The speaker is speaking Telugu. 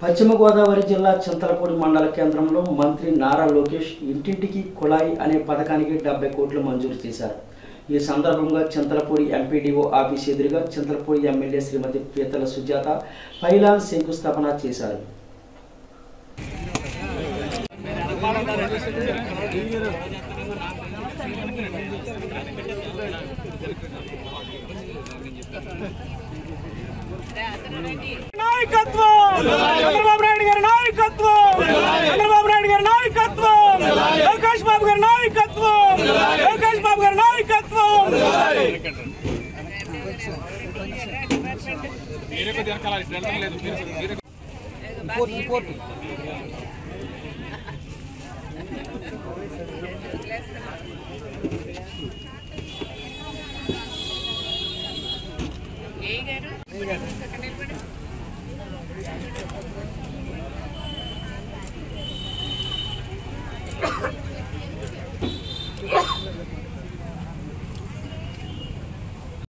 పశ్చిమ గోదావరి జిల్లా చింతలపూడి మండల కేంద్రంలో మంత్రి నారా లోకేష్ ఇంటింటికి కుళాయి అనే పథకానికి డెబ్బై కోట్లు మంజూరు చేశారు. ఈ సందర్భంగా చింతలపూడి ఎంపీడీఓ ఆఫీస్ ఎదురుగా చింతలపూడి ఎమ్మెల్యే శ్రీమతి పీతల సుజాత పైలాన్ శంకుస్థాపన చేశారు. నాయకత్వం! చంద్రబాబు నాయుడు గారి నాయకత్వం చంద్రబాబు నాయుడు గారి నాయకత్వం లోకేష్ బాబు గారి నాయకత్వం లోకేష్ బాబు గారి నాయకత్వం ఏ గారు